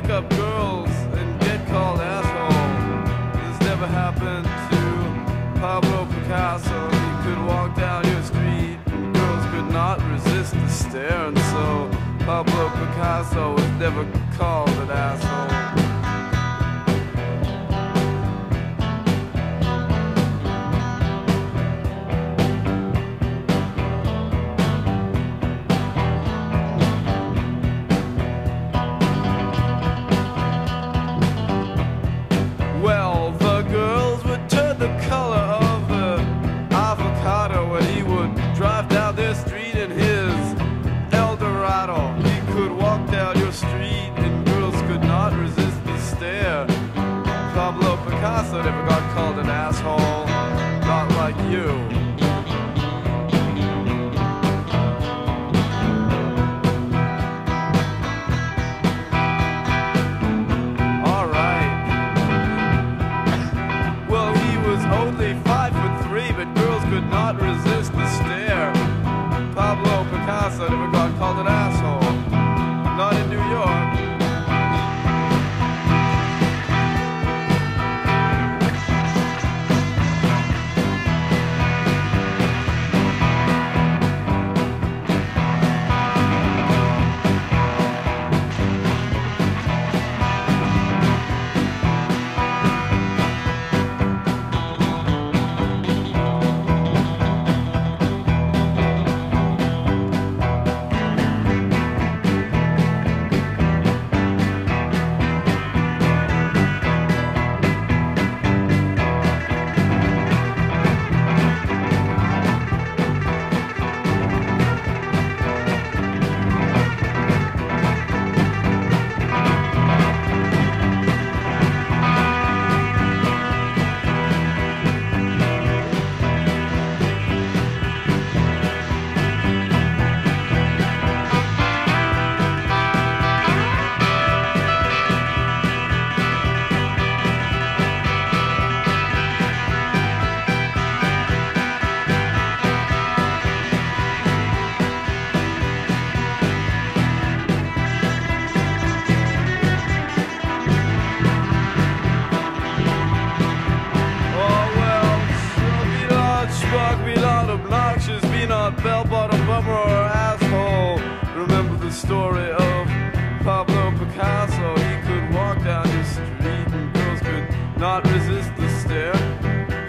pick up girls and get called asshole. This never happened to Pablo Picasso. He could walk down your street and girls could not resist the stare. And so Pablo Picasso was never called an asshole. Picasso never bell or asshole. Remember the story of Pablo Picasso. He could walk down the street and girls could not resist the stare.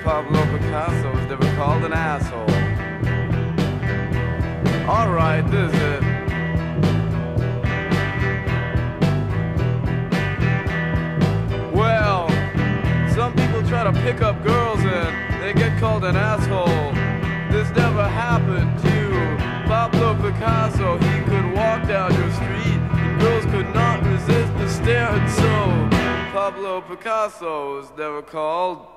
Pablo Picasso was never called an asshole. Alright, this is it. Well, some people try to pick up girls and they get called an asshole. Pablo Picasso was never called